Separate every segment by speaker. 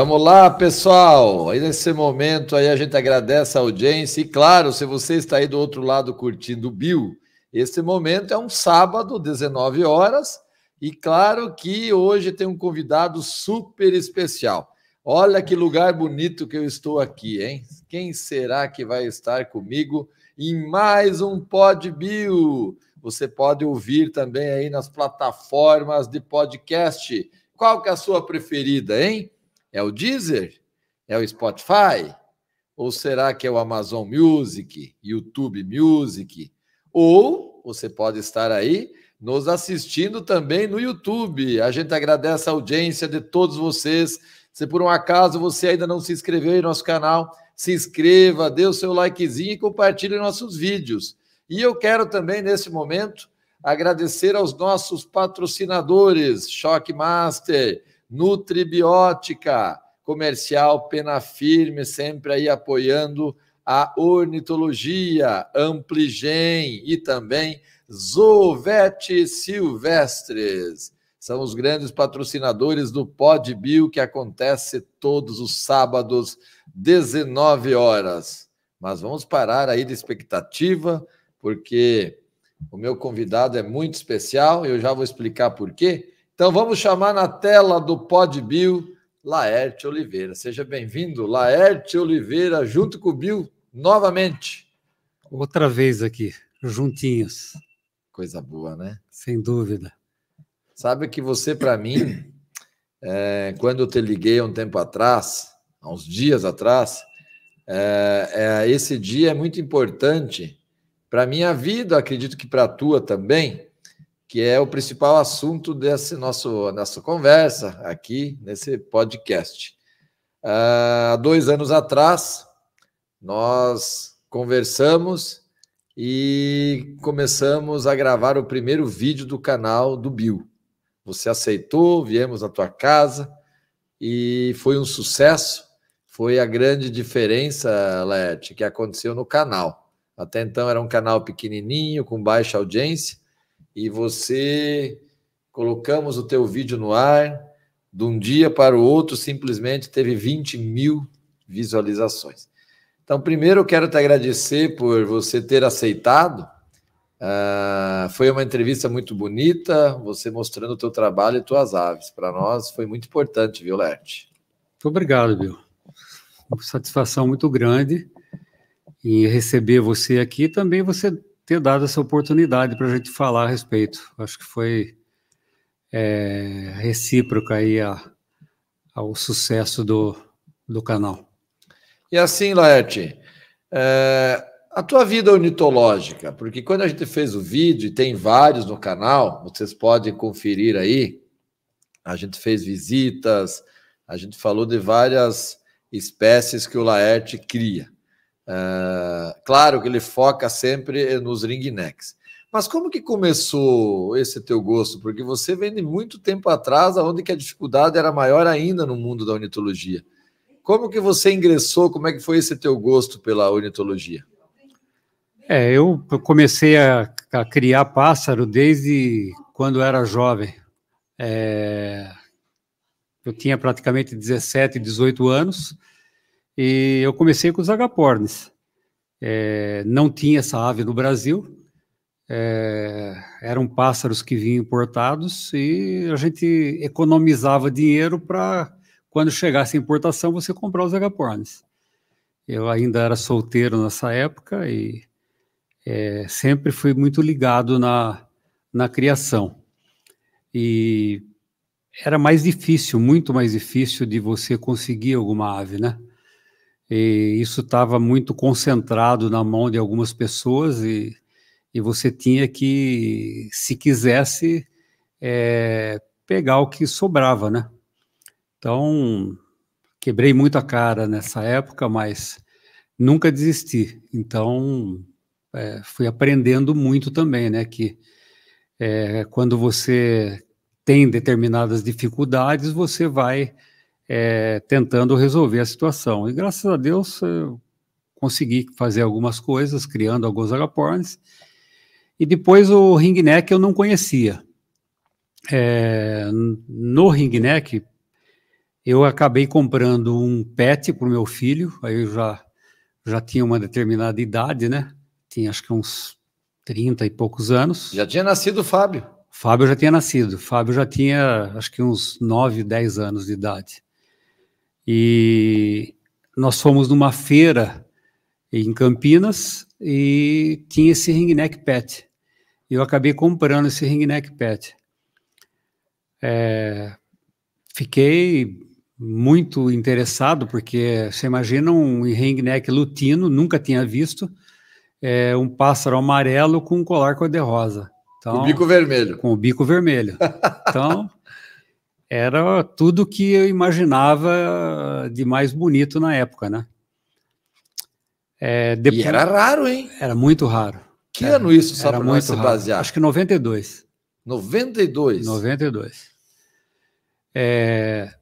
Speaker 1: Vamos lá, pessoal. Aí nesse momento aí a gente agradece a audiência e claro, se você está aí do outro lado curtindo o Bill, esse momento é um sábado, 19 horas, e claro que hoje tem um convidado super especial. Olha que lugar bonito que eu estou aqui, hein? Quem será que vai estar comigo em mais um Pod Bill? Você pode ouvir também aí nas plataformas de podcast. Qual que é a sua preferida, hein? É o Deezer? É o Spotify? Ou será que é o Amazon Music, YouTube Music? Ou você pode estar aí nos assistindo também no YouTube. A gente agradece a audiência de todos vocês. Se por um acaso você ainda não se inscreveu em nosso canal, se inscreva, dê o seu likezinho e compartilhe nossos vídeos. E eu quero também, nesse momento, agradecer aos nossos patrocinadores, Shockmaster, Nutribiótica, Comercial Pena Firme, sempre aí apoiando a ornitologia, Ampligen e também Zoovete Silvestres. São os grandes patrocinadores do Podbil, que acontece todos os sábados, 19 horas. Mas vamos parar aí de expectativa, porque o meu convidado é muito especial, eu já vou explicar por quê. Então vamos chamar na tela do Podbil Laerte Oliveira. Seja bem-vindo, Laerte Oliveira, junto com o Bill, novamente.
Speaker 2: Outra vez aqui, juntinhos.
Speaker 1: Coisa boa, né?
Speaker 2: Sem dúvida.
Speaker 1: Sabe que você, para mim, é, quando eu te liguei um tempo atrás, há uns dias atrás, é, é, esse dia é muito importante para a minha vida, acredito que para a tua também, que é o principal assunto desse nosso nossa conversa aqui nesse podcast. Há dois anos atrás, nós conversamos e começamos a gravar o primeiro vídeo do canal do Bill. Você aceitou, viemos à tua casa e foi um sucesso. Foi a grande diferença, Laerte, que aconteceu no canal. Até então era um canal pequenininho, com baixa audiência, e você colocamos o teu vídeo no ar, de um dia para o outro, simplesmente teve 20 mil visualizações. Então, primeiro eu quero te agradecer por você ter aceitado. Uh, foi uma entrevista muito bonita, você mostrando o teu trabalho e tuas aves. Para nós foi muito importante, viu, Lerte?
Speaker 2: Muito obrigado, Bill. Uma satisfação muito grande em receber você aqui também você ter dado essa oportunidade para a gente falar a respeito. Acho que foi é, recíproca aí a, ao sucesso do, do canal.
Speaker 1: E assim, Laerte, é, a tua vida ornitológica, porque quando a gente fez o vídeo, e tem vários no canal, vocês podem conferir aí, a gente fez visitas, a gente falou de várias espécies que o Laerte cria. Uh, claro que ele foca sempre nos ringnecks. Mas como que começou esse teu gosto? Porque você vem de muito tempo atrás, onde que a dificuldade era maior ainda no mundo da ornitologia. Como que você ingressou? Como é que foi esse teu gosto pela ornitologia?
Speaker 2: É, eu comecei a, a criar pássaro desde quando era jovem. É, eu tinha praticamente 17, 18 anos e eu comecei com os agapornis. É, não tinha essa ave no Brasil, é, eram pássaros que vinham importados e a gente economizava dinheiro para, quando chegasse a importação, você comprar os agapornis. Eu ainda era solteiro nessa época e é, sempre fui muito ligado na, na criação. E era mais difícil, muito mais difícil de você conseguir alguma ave, né? E isso estava muito concentrado na mão de algumas pessoas e, e você tinha que, se quisesse, é, pegar o que sobrava, né? Então, quebrei muito a cara nessa época, mas nunca desisti. Então, é, fui aprendendo muito também, né? Que é, quando você tem determinadas dificuldades, você vai é, tentando resolver a situação. E graças a Deus eu consegui fazer algumas coisas, criando alguns agapornes. E depois o ringneck eu não conhecia. É, no ringneck, eu acabei comprando um pet para o meu filho, aí eu já, já tinha uma determinada idade, né? Tinha acho que uns 30 e poucos anos.
Speaker 1: Já tinha nascido o Fábio.
Speaker 2: Fábio já tinha nascido. Fábio já tinha acho que uns 9, 10 anos de idade. E nós fomos numa feira em Campinas e tinha esse ringneck pet. Eu acabei comprando esse ringneck pet. É, fiquei muito interessado, porque você imagina um ringneck lutino, nunca tinha visto, é, um pássaro amarelo com um colar cor-de-rosa.
Speaker 1: Então, com o bico vermelho.
Speaker 2: Com o bico vermelho. Então, era tudo que eu imaginava de mais bonito na época, né?
Speaker 1: É, depois, e era raro, hein?
Speaker 2: Era muito raro.
Speaker 1: Que era, ano isso, só
Speaker 2: para nós se basear? Acho que 92.
Speaker 1: 92?
Speaker 2: 92. É,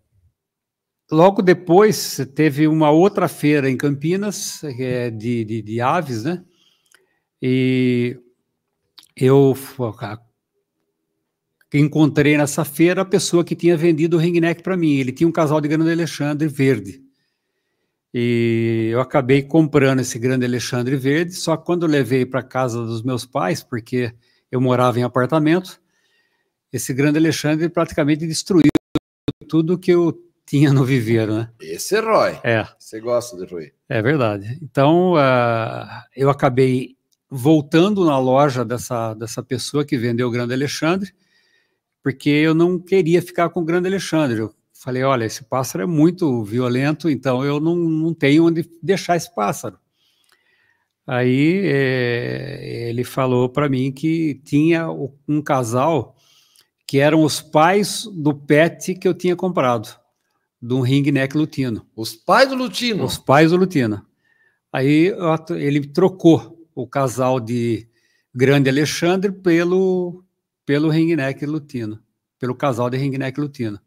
Speaker 2: logo depois, teve uma outra feira em Campinas, é de, de, de aves, né? E eu encontrei nessa feira a pessoa que tinha vendido o ringneck para mim. Ele tinha um casal de grande Alexandre verde. E eu acabei comprando esse grande Alexandre verde, só que quando eu levei para casa dos meus pais, porque eu morava em apartamento, esse grande Alexandre praticamente destruiu tudo que eu tinha no viveiro, né?
Speaker 1: Esse é Roy.
Speaker 2: É.
Speaker 1: Você gosta de Roy.
Speaker 2: É verdade. Então, uh, eu acabei voltando na loja dessa, dessa pessoa que vendeu o Grande Alexandre, porque eu não queria ficar com o Grande Alexandre. Eu falei, olha, esse pássaro é muito violento, então eu não, não tenho onde deixar esse pássaro. Aí é, ele falou para mim que tinha um casal que eram os pais do pet que eu tinha comprado, de um ringneck lutino.
Speaker 1: Os pais do lutino?
Speaker 2: Os pais do lutino. Aí ele trocou o casal de Grande Alexandre pelo, pelo ringneck lutino, pelo casal de ringneck lutino.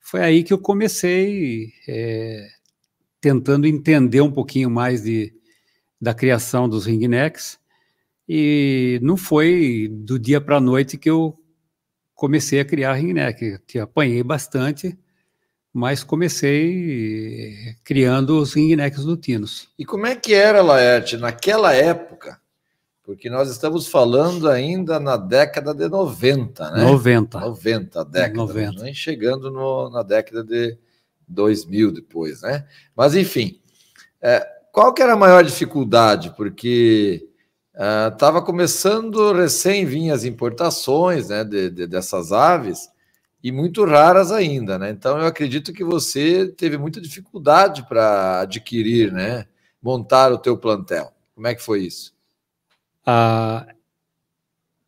Speaker 2: Foi aí que eu comecei é, tentando entender um pouquinho mais de, da criação dos ringnecks, e não foi do dia para a noite que eu comecei a criar ringneck, que apanhei bastante, mas comecei criando os ringnecks lutinos.
Speaker 1: E como é que era, Laerte, naquela época? Porque nós estamos falando ainda na década de 90, né?
Speaker 2: 90.
Speaker 1: 90, a década. 90. Nem chegando no, na década de 2000 depois, né? Mas, enfim, é, qual que era a maior dificuldade? Porque estava uh, começando recém vinham as importações né, de, de, dessas aves e muito raras ainda, né? Então eu acredito que você teve muita dificuldade para adquirir, né? Montar o teu plantel. Como é que foi isso?
Speaker 2: Uh,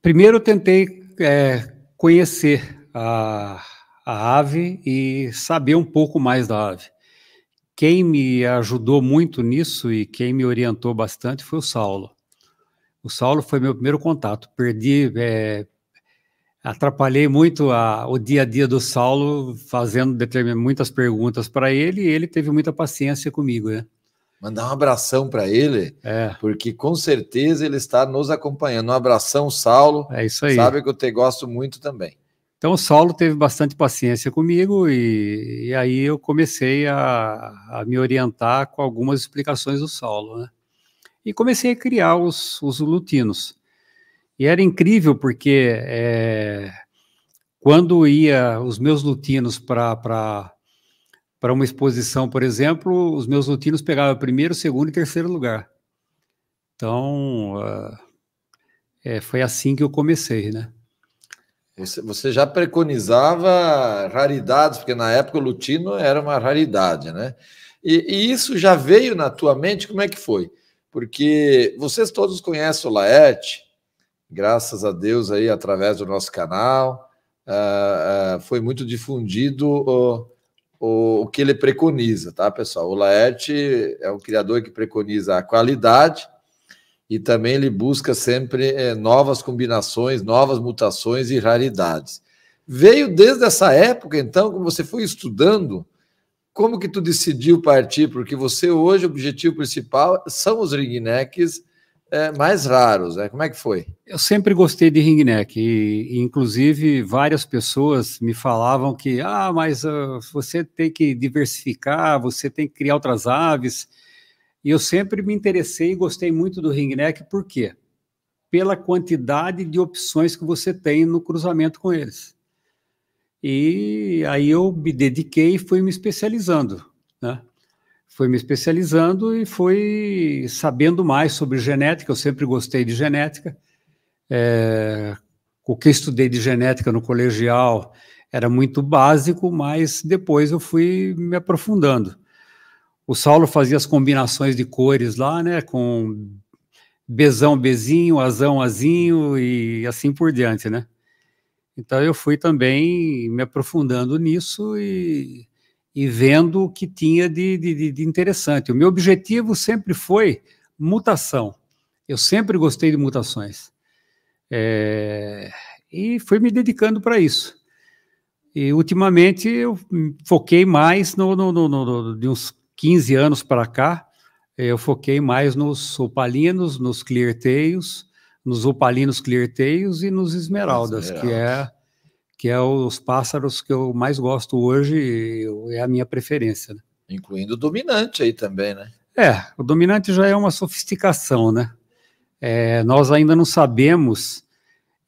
Speaker 2: primeiro eu tentei é, conhecer a, a ave e saber um pouco mais da ave. Quem me ajudou muito nisso e quem me orientou bastante foi o Saulo. O Saulo foi meu primeiro contato. Perdi, é, atrapalhei muito a, o dia a dia do Saulo, fazendo muitas perguntas para ele, e ele teve muita paciência comigo, né?
Speaker 1: Mandar um abração para ele,
Speaker 2: é.
Speaker 1: porque com certeza ele está nos acompanhando. Um abração, Saulo.
Speaker 2: É isso aí.
Speaker 1: Sabe que eu te gosto muito também.
Speaker 2: Então, o Saulo teve bastante paciência comigo e, e aí eu comecei a, a, me orientar com algumas explicações do Saulo, né? e comecei a criar os, os lutinos. E era incrível porque é, quando ia os meus lutinos para uma exposição, por exemplo, os meus lutinos pegavam primeiro, segundo e terceiro lugar. Então, uh, é, foi assim que eu comecei, né?
Speaker 1: Você, você já preconizava raridades, porque na época o lutino era uma raridade, né? E, e, isso já veio na tua mente, como é que foi? porque vocês todos conhecem o Laerte, graças a Deus aí através do nosso canal, uh, uh, foi muito difundido o, o, que ele preconiza, tá, pessoal? O Laerte é um criador que preconiza a qualidade e também ele busca sempre eh, novas combinações, novas mutações e raridades. Veio desde essa época, então, como você foi estudando, como que tu decidiu partir? Porque você hoje, o objetivo principal são os ringnecks é, mais raros, né? Como é que foi?
Speaker 2: Eu sempre gostei de ringneck e, inclusive, várias pessoas me falavam que, ah, mas uh, você tem que diversificar, você tem que criar outras aves. E eu sempre me interessei e gostei muito do ringneck, por quê? Pela quantidade de opções que você tem no cruzamento com eles. E aí eu me dediquei e fui me especializando, né? Fui me especializando e fui sabendo mais sobre genética. Eu sempre gostei de genética. É, o que estudei de genética no colegial era muito básico, mas depois eu fui me aprofundando. O Saulo fazia as combinações de cores lá, né, com bezão, bezinho, azão, azinho e assim por diante, né? Então eu fui também me aprofundando nisso e, e vendo o que tinha de, de, de interessante. O meu objetivo sempre foi mutação. Eu sempre gostei de mutações. É, e fui me dedicando para isso. E ultimamente eu foquei mais no, no, no, no, de uns 15 anos para cá, eu foquei mais nos opalinos, nos clearteios, nos opalinos clearteios e nos esmeraldas, que é que é os pássaros que eu mais gosto hoje, é a minha preferência. Né?
Speaker 1: Incluindo o dominante aí também, né?
Speaker 2: É, o dominante já é uma sofisticação, né? É, nós ainda não sabemos.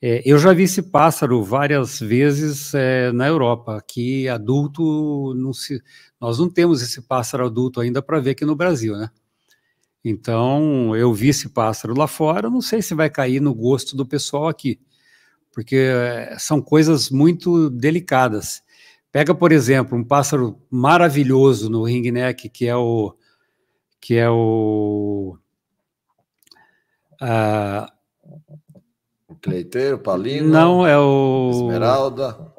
Speaker 2: É, eu já vi esse pássaro várias vezes é, na Europa. Aqui adulto não se, nós não temos esse pássaro adulto ainda para ver aqui no Brasil, né? Então, eu vi esse pássaro lá fora, não sei se vai cair no gosto do pessoal aqui, porque eh, são coisas muito delicadas. Pega, por exemplo, um pássaro maravilhoso no ringneck, que é o que é o
Speaker 1: uh, Cleiteiro, Palino.
Speaker 2: Não, é o
Speaker 1: Esmeralda.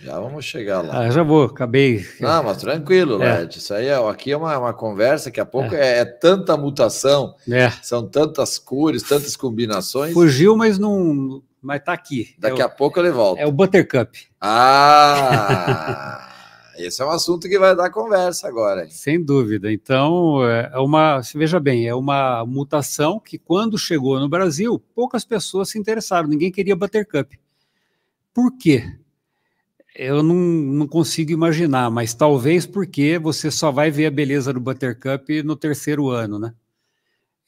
Speaker 1: Já vamos chegar lá.
Speaker 2: Ah, já vou, acabei.
Speaker 1: Não, mas tranquilo, é. Led. Isso aí é, aqui é uma, uma conversa que a pouco é, é tanta mutação, é. são tantas cores, tantas combinações.
Speaker 2: Fugiu, mas não. Mas tá aqui.
Speaker 1: Daqui é a pouco ele volta.
Speaker 2: É o Buttercup.
Speaker 1: Ah! esse é um assunto que vai dar conversa agora.
Speaker 2: Sem dúvida. Então, é uma. Se veja bem, é uma mutação que, quando chegou no Brasil, poucas pessoas se interessaram, ninguém queria Buttercup. Por quê? eu não, não consigo imaginar, mas talvez porque você só vai ver a beleza do Buttercup no terceiro ano, né?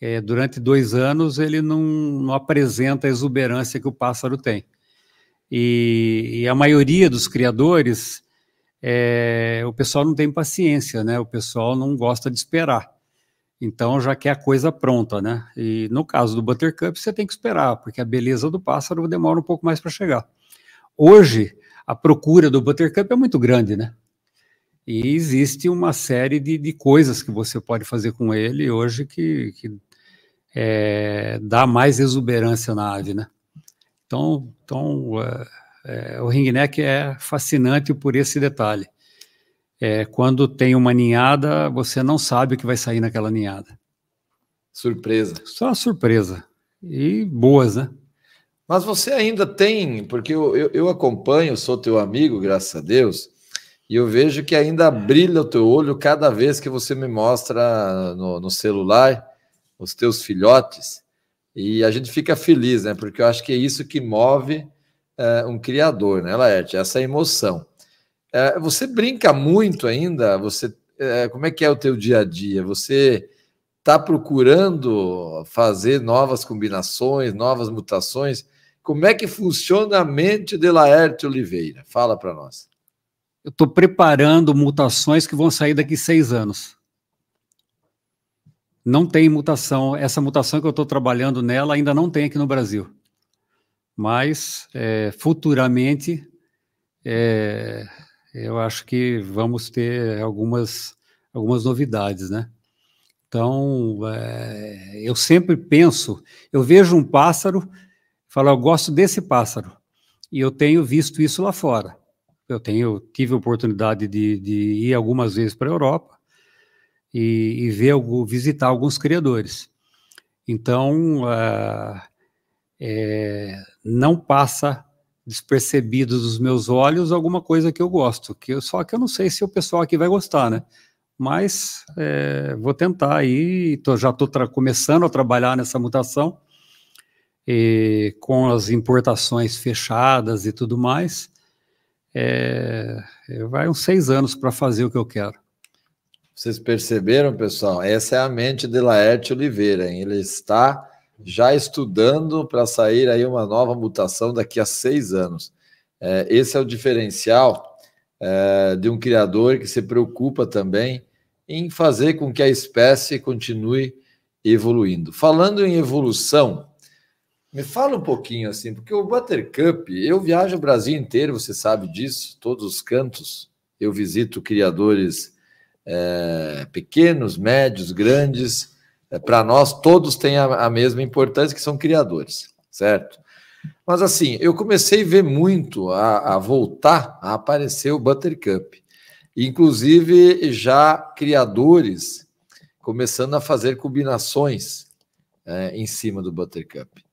Speaker 2: É, durante dois anos ele não, não, apresenta a exuberância que o pássaro tem. E, e a maioria dos criadores, é, o pessoal não tem paciência, né? O pessoal não gosta de esperar. Então já quer a coisa pronta, né? E no caso do Buttercup, você tem que esperar, porque a beleza do pássaro demora um pouco mais para chegar. Hoje, a procura do Buttercup é muito grande, né? E existe uma série de, de coisas que você pode fazer com ele hoje que, que é, dá mais exuberância na ave, né? Então, então é, é, o ringneck é fascinante por esse detalhe. É, quando tem uma ninhada, você não sabe o que vai sair naquela ninhada.
Speaker 1: Surpresa.
Speaker 2: Só surpresa. E boas, né?
Speaker 1: Mas você ainda tem, porque eu, eu, eu, acompanho, sou teu amigo, graças a Deus, e eu vejo que ainda brilha o teu olho cada vez que você me mostra no, no celular os teus filhotes, e a gente fica feliz, né? Porque eu acho que é isso que move é, um criador, né, Laerte? Essa emoção. É, você brinca muito ainda? Você, é, como é que é o teu dia a dia? Você está procurando fazer novas combinações, novas mutações? Como é que funciona a mente de Laerte Oliveira? Fala para nós.
Speaker 2: Eu estou preparando mutações que vão sair daqui seis anos. Não tem mutação. Essa mutação que eu estou trabalhando nela ainda não tem aqui no Brasil. Mas é, futuramente é, eu acho que vamos ter algumas, algumas novidades, né? Então, é, eu sempre penso, eu vejo um pássaro, Fala, eu gosto desse pássaro. E eu tenho visto isso lá fora. Eu tenho tive a oportunidade de, de ir algumas vezes para a Europa e, e, ver visitar alguns criadores. Então, uh, é, não passa despercebido dos meus olhos alguma coisa que eu gosto, que eu, só que eu não sei se o pessoal aqui vai gostar, né? mas é, vou tentar aí, tô, já estou começando a trabalhar nessa mutação, e, com as importações fechadas e tudo mais, é, vai uns seis anos para fazer o que eu quero.
Speaker 1: Vocês perceberam, pessoal? Essa é a mente de Laerte Oliveira. Hein? Ele está já estudando para sair aí uma nova mutação daqui a seis anos. É, esse é o diferencial é, de um criador que se preocupa também em fazer com que a espécie continue evoluindo. Falando em evolução, me fala um pouquinho assim, porque o Buttercup, eu viajo o Brasil inteiro, você sabe disso, todos os cantos. Eu visito criadores é, pequenos, médios, grandes. É, Para nós, todos têm a, a mesma importância, que são criadores, certo? Mas assim, eu comecei a ver muito, a, a voltar a aparecer o Buttercup. Inclusive, já criadores começando a fazer combinações é, em cima do Buttercup.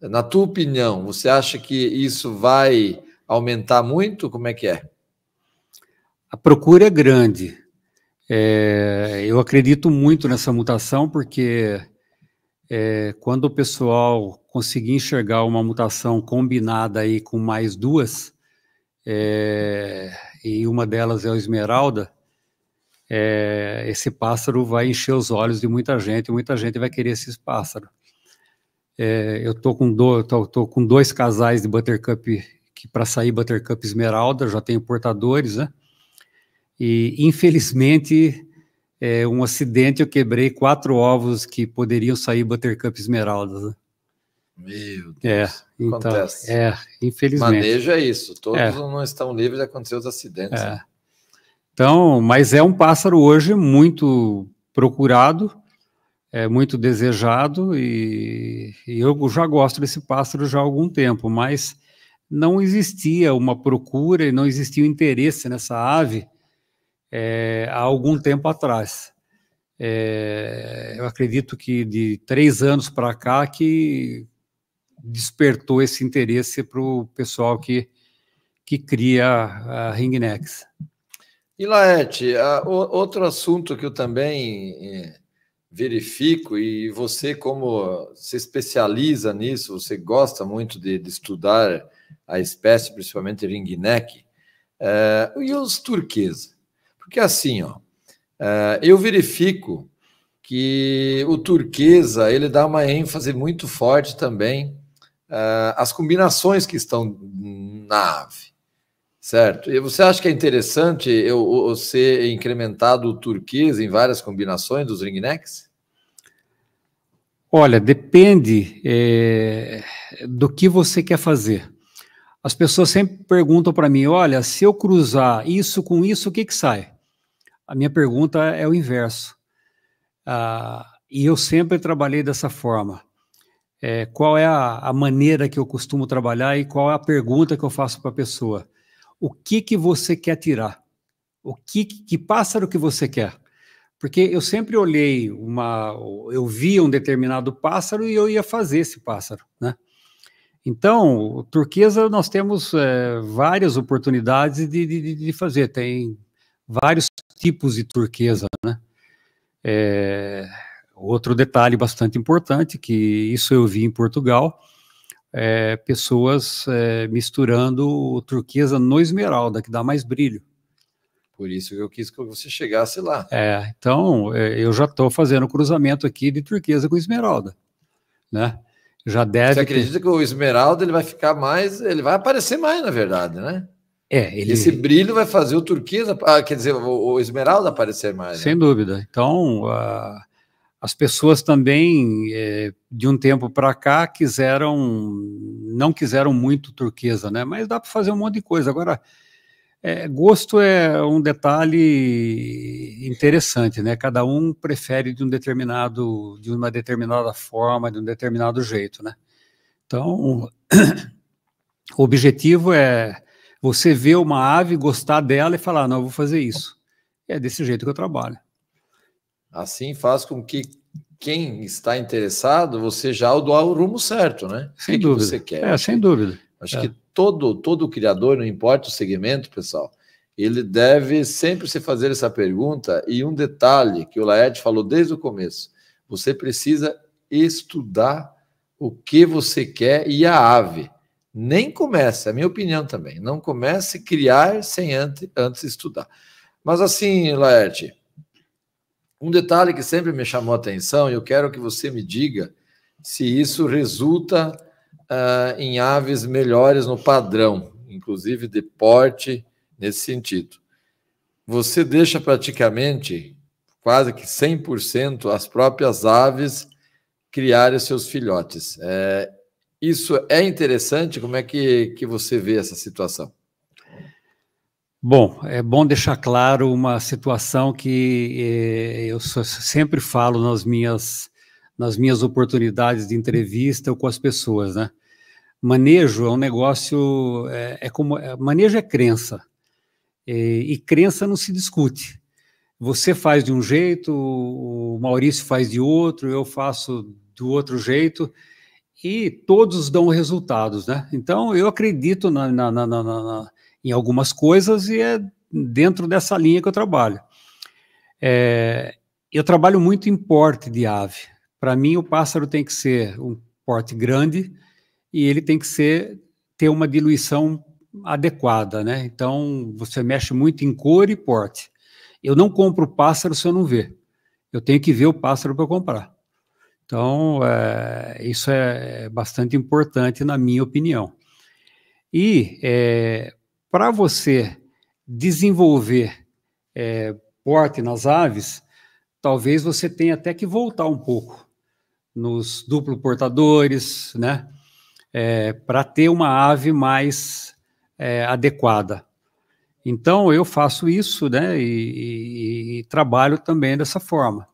Speaker 1: Na tua opinião, você acha que isso vai aumentar muito? Como é que é?
Speaker 2: A procura é grande. É, eu acredito muito nessa mutação, porque é, quando o pessoal conseguir enxergar uma mutação combinada aí com mais duas, é, e uma delas é o esmeralda, é, esse pássaro vai encher os olhos de muita gente, muita gente vai querer esses pássaros. É, eu tô com, do, tô, tô com dois casais de Buttercup, que para sair Buttercup Esmeralda, já tenho portadores, né? E, infelizmente, é, um acidente, eu quebrei quatro ovos que poderiam sair Buttercup Esmeraldas. Né?
Speaker 1: Meu
Speaker 2: é, Deus. É, então, Acontece. É, infelizmente.
Speaker 1: Maneja isso. Todos é. não estão livres de acontecer os acidentes. É.
Speaker 2: Né? Então, mas é um pássaro hoje muito procurado, é muito desejado e, e, eu já gosto desse pássaro já há algum tempo, mas não existia uma procura e não existia um interesse nessa ave é, há algum tempo atrás. É, eu acredito que de três anos para cá que despertou esse interesse para o pessoal que, que cria a ringnecks.
Speaker 1: E Laerte, outro assunto que eu também é, verifico, e você, como se especializa nisso, você gosta muito de, de estudar a espécie, principalmente ringneck, é, e os turquesa. Porque assim, ó, é, eu verifico que o turquesa ele dá uma ênfase muito forte também uh, as combinações que estão na ave, certo? E você acha que é interessante eu, eu ser incrementado o turquesa em várias combinações dos ringnecks?
Speaker 2: Olha, depende é, do que você quer fazer. As pessoas sempre perguntam para mim: olha, se eu cruzar isso com isso, o que, que sai? A minha pergunta é o inverso. Ah, e eu sempre trabalhei dessa forma é, qual é a, a, maneira que eu costumo trabalhar e qual é a pergunta que eu faço para a pessoa. O que que você quer tirar? O que, que pássaro que você quer? Porque eu sempre olhei uma, eu via um determinado pássaro e eu ia fazer esse pássaro, né? Então, turquesa nós temos é, várias oportunidades de, de, de, fazer. Tem vários tipos de turquesa, né? É, Outro detalhe bastante importante, que isso eu vi em Portugal, é pessoas é, misturando turquesa no esmeralda, que dá mais brilho.
Speaker 1: Por isso que eu quis que você chegasse lá.
Speaker 2: É, então é, eu já estou fazendo cruzamento aqui de turquesa com esmeralda, né? Já deve.
Speaker 1: Você acredita ter... que o esmeralda ele vai ficar mais, ele vai aparecer mais, na verdade, né?
Speaker 2: É, ele...
Speaker 1: Esse brilho vai fazer o turquesa, ah, quer dizer, o, o esmeralda aparecer mais.
Speaker 2: Sem né? dúvida. Então, uh, as pessoas também, é, de um tempo para cá, quiseram, não quiseram muito turquesa, né? Mas dá para fazer um monte de coisa. Agora, é, gosto é um detalhe interessante, né? Cada um prefere de um determinado, de uma determinada forma, de um determinado jeito, né? Então, o objetivo é você ver uma ave, gostar dela e falar, não, eu vou fazer isso. É desse jeito que eu trabalho.
Speaker 1: Assim faz com que quem está interessado, você já dá o rumo certo, né?
Speaker 2: Sem o que, dúvida. Que você quer. É, sem dúvida.
Speaker 1: Acho
Speaker 2: é.
Speaker 1: que todo, todo criador, não importa o segmento, pessoal, ele deve sempre se fazer essa pergunta. E um detalhe que o Laerte falou desde o começo: você precisa estudar o que você quer e a ave. Nem comece, é a minha opinião também. Não comece a criar sem antes, antes estudar. Mas assim, Laerte, um detalhe que sempre me chamou a atenção, e eu quero que você me diga se isso resulta uh, em aves melhores no padrão, inclusive de porte, nesse sentido. Você deixa praticamente quase que 100% as próprias aves criarem seus filhotes. É, isso é interessante? Como é que, que você vê essa situação?
Speaker 2: Bom, é bom deixar claro uma situação que eh, eu sempre falo nas minhas, nas minhas oportunidades de entrevista com as pessoas, né? Manejo é um negócio, é, é como, é, manejo é crença, e, e crença não se discute. Você faz de um jeito, o Maurício faz de outro, eu faço do outro jeito, e todos dão resultados, né? Então, eu acredito na, na, na, em algumas coisas e é dentro dessa linha que eu trabalho. É, eu trabalho muito em porte de ave. Para mim, o pássaro tem que ser um porte grande e ele tem que ser ter uma diluição adequada, né? Então, você mexe muito em cor e porte. Eu não compro pássaro se eu não ver. Eu tenho que ver o pássaro para comprar. Então, é, isso é bastante importante, na minha opinião. E é, para você desenvolver é, porte nas aves, talvez você tenha até que voltar um pouco nos duplo portadores, né? É, para ter uma ave mais é, adequada. Então, eu faço isso, né, e, e, e, trabalho também dessa forma.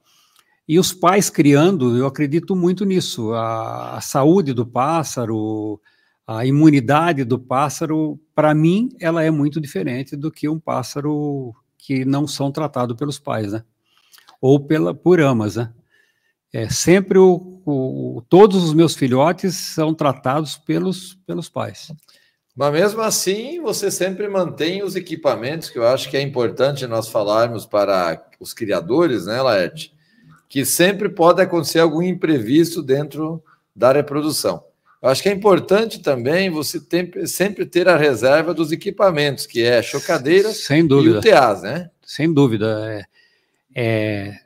Speaker 2: E os pais criando, eu acredito muito nisso. A, a saúde do pássaro, a imunidade do pássaro, para mim, ela é muito diferente do que um pássaro que não são tratados pelos pais, né? Ou pela, por amas, né? É, sempre o, o, todos os meus filhotes são tratados pelos, pelos pais.
Speaker 1: Mas mesmo assim, você sempre mantém os equipamentos, que eu acho que é importante nós falarmos para os criadores, né, Laerte? Que sempre pode acontecer algum imprevisto dentro da reprodução. Eu acho que é importante também você ter, sempre ter a reserva dos equipamentos, que é chocadeira
Speaker 2: Sem dúvida.
Speaker 1: e UTAs, né?
Speaker 2: Sem dúvida. É, é,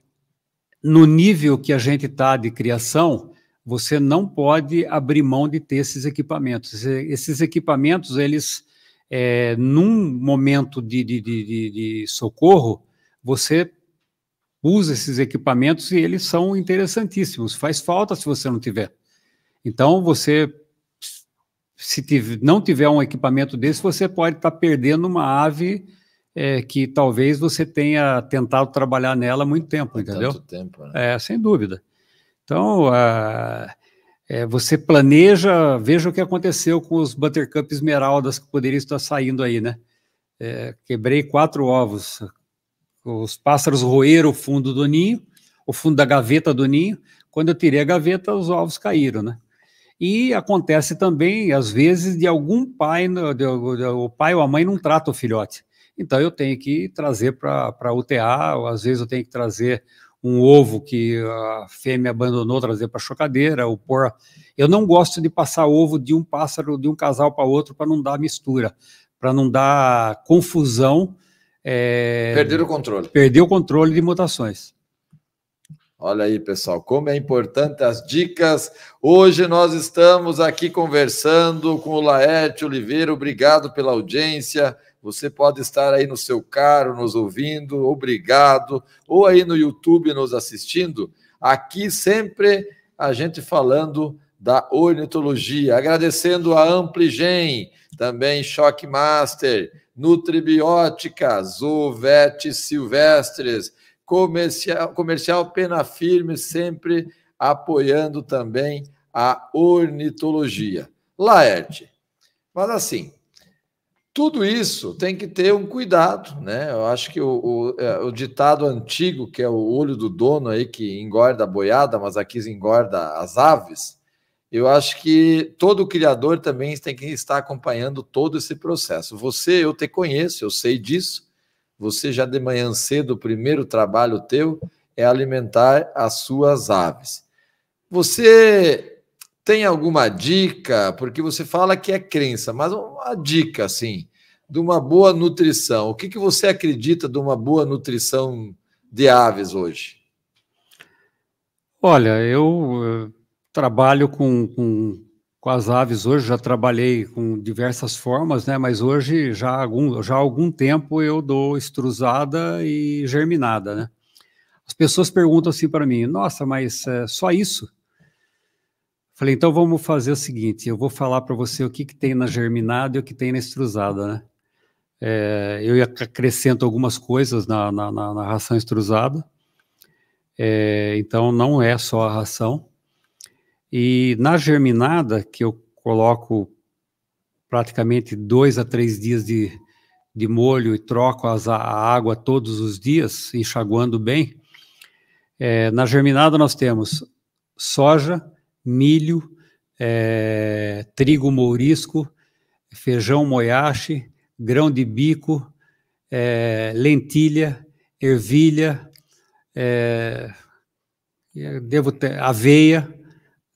Speaker 2: no nível que a gente está de criação, você não pode abrir mão de ter esses equipamentos. Esses equipamentos, eles, é, num momento de, de, de, de, socorro, você usa esses equipamentos e eles são interessantíssimos. Faz falta se você não tiver. Então, você, se tiver, não tiver um equipamento desse, você pode estar tá perdendo uma ave é, que talvez você tenha tentado trabalhar nela há muito tempo, entendeu? Tanto tempo, né? É, sem dúvida. Então, é, você planeja, veja o que aconteceu com os Buttercup Esmeraldas que poderiam estar saindo aí, né? É, quebrei quatro ovos. Os pássaros roeram o fundo do ninho, o fundo da gaveta do ninho. Quando eu tirei a gaveta, os ovos caíram, né? E acontece também, às vezes, de algum pai, o pai ou a mãe não trata o filhote. Então eu tenho que trazer para a UTA, ou às vezes eu tenho que trazer um ovo que a fêmea abandonou, trazer para a chocadeira, ou pôr. Eu não gosto de passar ovo de um pássaro, de um casal para outro, para não dar mistura, para não dar confusão.
Speaker 1: É... Perder o controle.
Speaker 2: Perder o controle de mutações.
Speaker 1: Olha aí, pessoal, como é importante as dicas. Hoje nós estamos aqui conversando com o Laerte Oliveira. Obrigado pela audiência. Você pode estar aí no seu carro nos ouvindo, obrigado, ou aí no YouTube nos assistindo. Aqui sempre a gente falando da ornitologia, agradecendo a Ampligen, também Shockmaster, Nutribiótica, Zovet Silvestres, comercial, comercial Pena Firme, sempre apoiando também a ornitologia. Laerte, mas assim, tudo isso tem que ter um cuidado, né? Eu acho que o, o, é, o, ditado antigo, que é o olho do dono aí, que engorda a boiada, mas aqui engorda as aves, eu acho que todo criador também tem que estar acompanhando todo esse processo. Você, eu te conheço, eu sei disso. Você já de manhã cedo, o primeiro trabalho teu é alimentar as suas aves. Você tem alguma dica? Porque você fala que é crença, mas uma dica assim de uma boa nutrição. O que, que você acredita de uma boa nutrição de aves hoje?
Speaker 2: Olha, eu trabalho com, com, com, as aves hoje, já trabalhei com diversas formas, né? Mas hoje, já há algum, já há algum tempo, eu dou estruzada e germinada, né? As pessoas perguntam assim para mim, nossa, mas é só isso? Falei, então vamos fazer o seguinte, eu vou falar para você o que, que tem na germinada e o que tem na estruzada, né? É, eu acrescento algumas coisas na, na, na ração estruzada, é, então não é só a ração, e na germinada, que eu coloco praticamente dois a três dias de, de molho e troco as, a água todos os dias, enxaguando bem, é, na germinada nós temos soja, milho, é, trigo mourisco, feijão moyashi, grão de bico, é, lentilha, ervilha, é, devo ter aveia,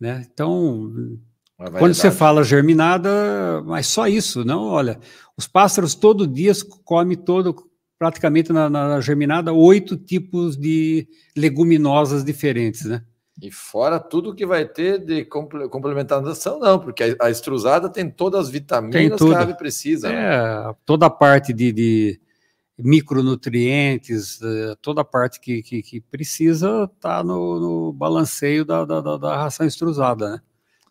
Speaker 2: né? Então, quando você fala germinada, mas só isso, não? Olha, os pássaros todo dia comem todo, praticamente na, na germinada, oito tipos de leguminosas diferentes, né?
Speaker 1: E fora tudo que vai ter de complementação, não, porque a, a extrusada tem todas as vitaminas que a ave precisa.
Speaker 2: Né? É, né? toda a parte de, de micronutrientes, eh, toda a parte que, que, que precisa está no, no, balanceio da, da, da, ração extrusada, né?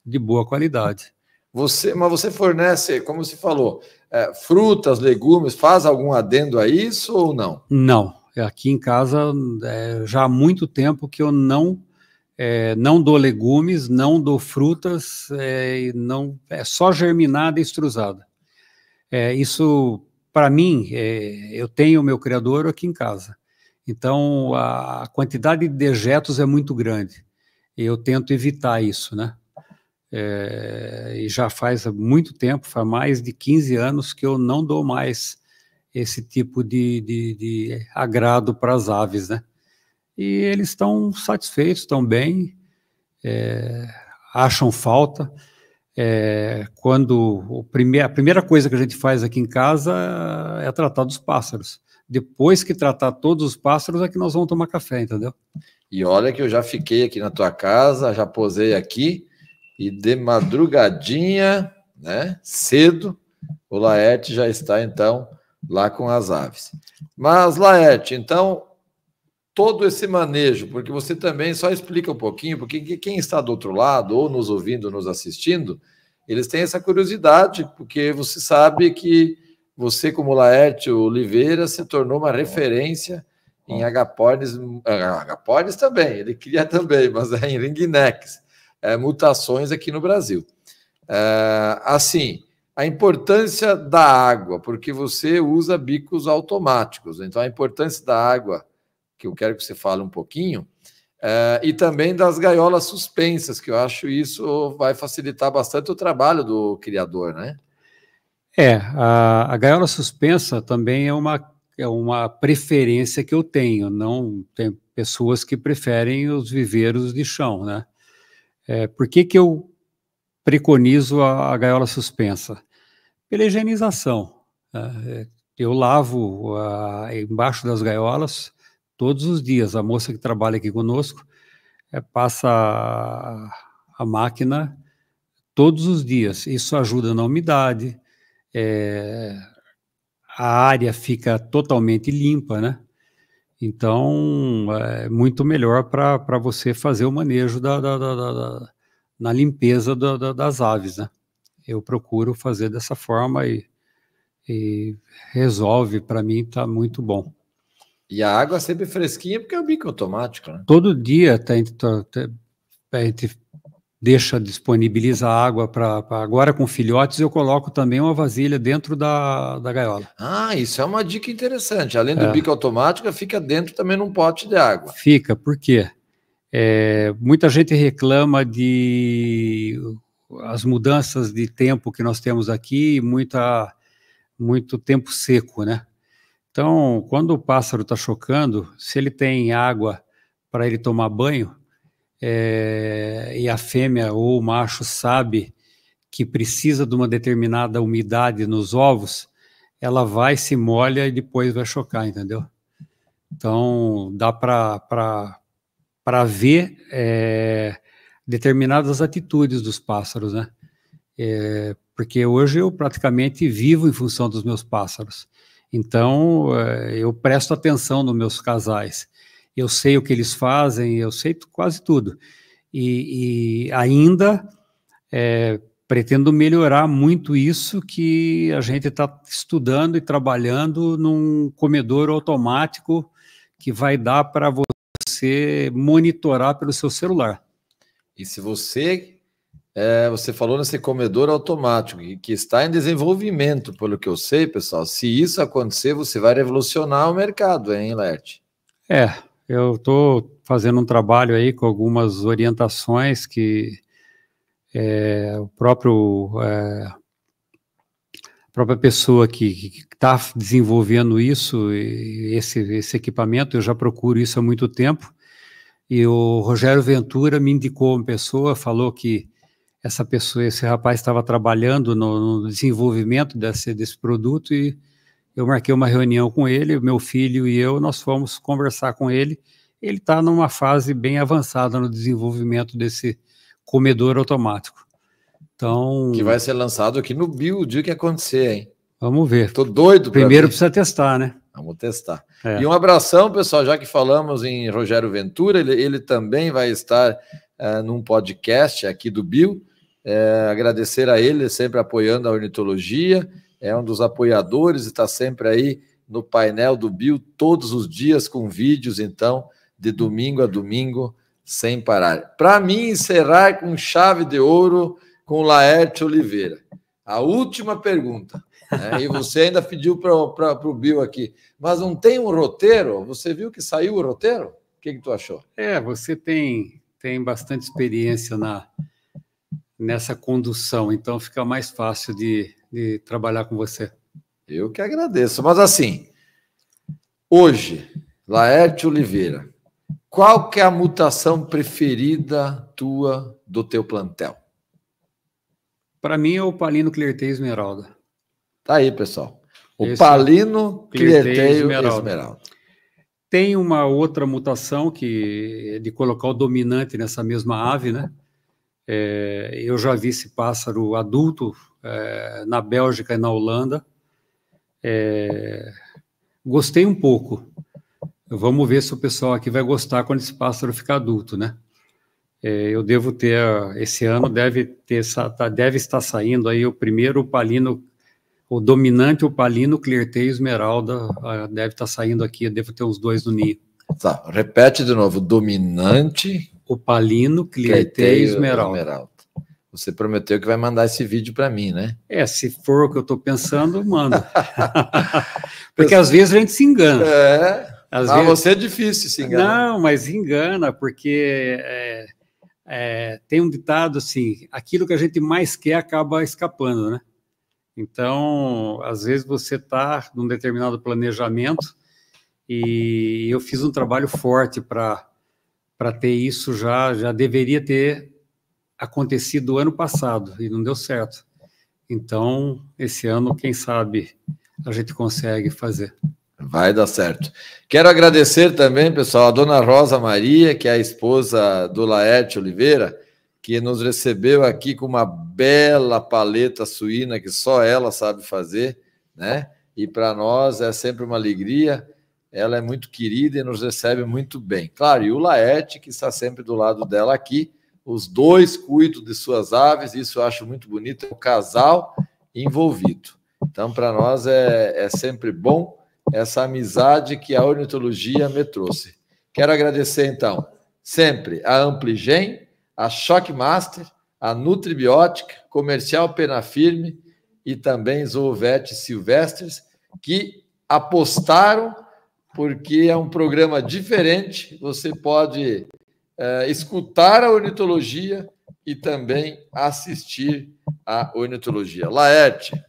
Speaker 2: de boa qualidade.
Speaker 1: Você, mas você fornece, como você falou, é, frutas, legumes, faz algum adendo a isso ou não?
Speaker 2: Não. Aqui em casa é, já há muito tempo que eu não é, não dou legumes, não dou frutas, é, não é só germinada e extrusada. É, isso para mim, é, eu tenho o meu criador aqui em casa. Então, a quantidade de dejetos é muito grande. Eu tento evitar isso, né? É, e já faz muito tempo, faz mais de 15 anos que eu não dou mais esse tipo de, de, de agrado para as aves, né? E eles estão satisfeitos, estão bem, é, acham falta. É, quando prime a primeira coisa que a gente faz aqui em casa é tratar dos pássaros. Depois que tratar todos os pássaros é que nós vamos tomar café, entendeu?
Speaker 1: E olha que eu já fiquei aqui na tua casa, já posei aqui e de madrugadinha, né, cedo, o Laerte já está então lá com as aves. Mas Laerte, então todo esse manejo, porque você também só explica um pouquinho, porque quem está do outro lado, ou nos ouvindo, nos assistindo, eles têm essa curiosidade, porque você sabe que você, como Laerte Oliveira, se tornou uma referência em agapornis, agapornis também, ele cria também, mas é em ringnecks, é, mutações aqui no Brasil. É, assim, a importância da água, porque você usa bicos automáticos, então a importância da água que eu quero que você fale um pouquinho, é, e também das gaiolas suspensas, que eu acho isso vai facilitar bastante o trabalho do criador, né?
Speaker 2: É, a, a gaiola suspensa também é uma, é uma preferência que eu tenho, não tem pessoas que preferem os viveiros de chão, né? É, por que, que eu preconizo a, a gaiola suspensa? Pela higienização. Né? Eu lavo a, embaixo das gaiolas, todos os dias. A moça que trabalha aqui conosco é, passa a, a, máquina todos os dias. Isso ajuda na umidade, é, a área fica totalmente limpa, né? Então, é muito melhor para você fazer o manejo da, da, da, da na limpeza das aves, né? Eu procuro fazer dessa forma e, e resolve, para mim, está muito bom.
Speaker 1: E a água sempre fresquinha porque é o bico automático, né?
Speaker 2: Todo dia tá, tá, a gente deixa disponibiliza água para agora com filhotes eu coloco também uma vasilha dentro da, da gaiola.
Speaker 1: Ah, isso é uma dica interessante. Além do é. bico automático, fica dentro também num pote de água.
Speaker 2: Fica, por quê? É, muita gente reclama de as mudanças de tempo que nós temos aqui, muita, muito tempo seco, né? Então, quando o pássaro está chocando, se ele tem água para ele tomar banho, é, e a fêmea ou o macho sabe que precisa de uma determinada umidade nos ovos, ela vai, se molha e depois vai chocar, entendeu? Então, dá para ver é, determinadas atitudes dos pássaros, né? É, porque hoje eu praticamente vivo em função dos meus pássaros. Então, é, eu presto atenção nos meus casais. Eu sei o que eles fazem, eu sei quase tudo. E, e ainda é, pretendo melhorar muito isso que a gente está estudando e trabalhando num comedor automático que vai dar para você monitorar pelo seu celular.
Speaker 1: E se você é, você falou nesse comedor automático que, está em desenvolvimento, pelo que eu sei, pessoal. Se isso acontecer, você vai revolucionar o mercado, hein, Lert?
Speaker 2: É, eu estou fazendo um trabalho aí com algumas orientações que é, o próprio é, a própria pessoa que está desenvolvendo isso, esse, esse equipamento, eu já procuro isso há muito tempo. E o Rogério Ventura me indicou uma pessoa, falou que essa pessoa, esse rapaz estava trabalhando no, no, desenvolvimento desse, desse produto e eu marquei uma reunião com ele, meu filho e eu, nós fomos conversar com ele. Ele está numa fase bem avançada no desenvolvimento desse comedor automático. Então.
Speaker 1: Que vai ser lançado aqui no Bio o dia que acontecer, hein?
Speaker 2: Vamos ver.
Speaker 1: Tô doido.
Speaker 2: Primeiro precisa testar, né?
Speaker 1: Vamos testar. É. E um abração, pessoal, já que falamos em Rogério Ventura, ele, ele também vai estar uh, num podcast aqui do Bio. É, agradecer a ele, sempre apoiando a ornitologia, é um dos apoiadores e está sempre aí no painel do Bio todos os dias com vídeos, então, de domingo a domingo sem parar. Para mim, encerrar com chave de ouro com Laerte Oliveira. A última pergunta. Né? E você ainda pediu para o Bill aqui. Mas não tem um roteiro? Você viu que saiu o roteiro? O que, que tu achou?
Speaker 2: É, você tem, tem bastante experiência na, nessa condução, então fica mais fácil de, de trabalhar com você.
Speaker 1: Eu que agradeço. Mas assim, hoje, Laerte Oliveira, qual que é a mutação preferida tua do teu plantel?
Speaker 2: Para mim é o Palino Clerteio Esmeralda.
Speaker 1: Tá aí, pessoal. O Esse Palino é Clerteio Esmeralda. Esmeralda.
Speaker 2: Tem uma outra mutação que é de colocar o dominante nessa mesma ave, né? É, eu já vi esse pássaro adulto é, na Bélgica e na Holanda. É, gostei um pouco, Vamos ver se o pessoal aqui vai gostar quando esse pássaro ficar adulto, né? Eu devo ter, esse ano deve ter, tá, deve estar saindo aí o primeiro palino, o dominante, o palino Clerteio Esmeralda, ah, deve estar saindo aqui, devo ter uns dois no ninho.
Speaker 1: Tá, repete de novo, dominante...
Speaker 2: O palino Clerteio Esmeralda. Esmeralda.
Speaker 1: Você prometeu que vai mandar esse vídeo para mim, né?
Speaker 2: É, se for o que eu estou pensando, manda. Porque às vezes a gente se engana.
Speaker 1: É, às ah, vezes... você é difícil se enganar.
Speaker 2: Não, mas engana, porque é, é, tem um ditado assim: aquilo que a gente mais quer acaba escapando, né? Então, às vezes você está num determinado planejamento e eu fiz um trabalho forte para para ter isso já já deveria ter acontecido ano passado e não deu certo. Então, esse ano, quem sabe a gente consegue fazer.
Speaker 1: Vai dar certo. Quero agradecer também, pessoal, a dona Rosa Maria, que é a esposa do Laerte Oliveira, que nos recebeu aqui com uma bela paleta suína que só ela sabe fazer, né? E para nós é sempre uma alegria. Ela é muito querida e nos recebe muito bem. Claro, e o Laerte, que está sempre do lado dela aqui. Os dois cuidam de suas aves, isso eu acho muito bonito, é o casal envolvido. Então, para nós é, é sempre bom essa amizade que a ornitologia me trouxe. Quero agradecer, então, sempre a Ampligen, a Shockmaster, a Nutribiótica, Comercial Pena Firme e também Zoovete Silvestres, que apostaram, porque é um programa diferente, você pode é, escutar a ornitologia e também assistir a ornitologia. Laerte,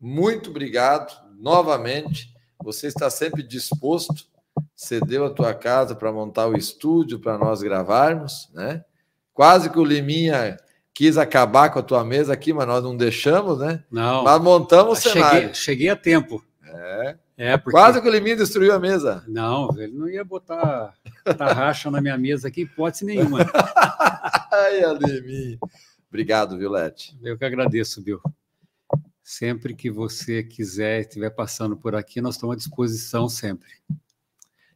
Speaker 1: muito obrigado novamente. Você está sempre disposto, cedeu a tua casa para montar o estúdio para nós gravarmos, né? Quase que o Liminha quis acabar com a tua mesa aqui, mas nós não deixamos, né?
Speaker 2: Não.
Speaker 1: Mas montamos o
Speaker 2: cheguei,
Speaker 1: cenário.
Speaker 2: Cheguei a tempo.
Speaker 1: É.
Speaker 2: É, porque...
Speaker 1: Quase que o Liminha destruiu a mesa.
Speaker 2: Não, ele não ia botar tarraxa na minha mesa aqui, hipótese nenhuma.
Speaker 1: Ai, Liminha. Obrigado, Violete.
Speaker 2: Eu que agradeço, Bill. Sempre que você quiser, estiver passando por aqui, nós estamos à disposição sempre.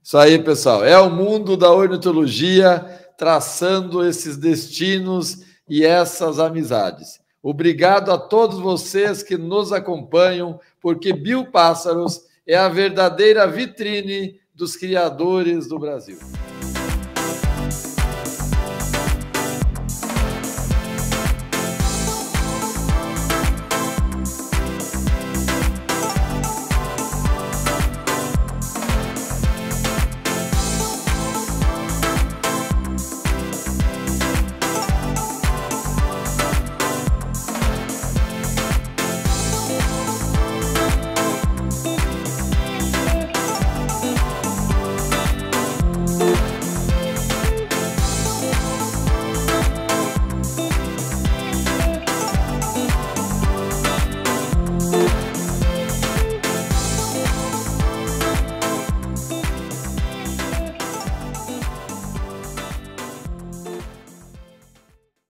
Speaker 1: Isso aí, pessoal. É o mundo da ornitologia traçando esses destinos e essas amizades. Obrigado a todos vocês que nos acompanham, porque Bill Pássaros é a verdadeira vitrine dos criadores do Brasil.